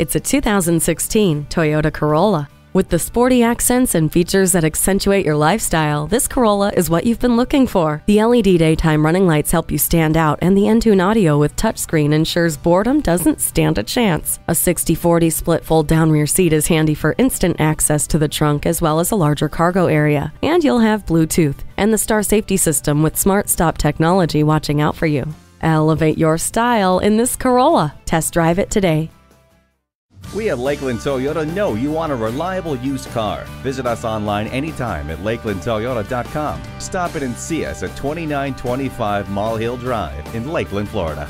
It's a 2016 Toyota Corolla. With the sporty accents and features that accentuate your lifestyle, this Corolla is what you've been looking for. The LED daytime running lights help you stand out, and the Entune audio with touchscreen ensures boredom doesn't stand a chance. A 60 40 split fold down rear seat is handy for instant access to the trunk as well as a larger cargo area. And you'll have Bluetooth and the Star Safety System with Smart Stop technology watching out for you. Elevate your style in this Corolla. Test drive it today. We at Lakeland Toyota know you want a reliable used car. Visit us online anytime at lakelandtoyota.com. Stop in and see us at 2925 Mall Hill Drive in Lakeland, Florida.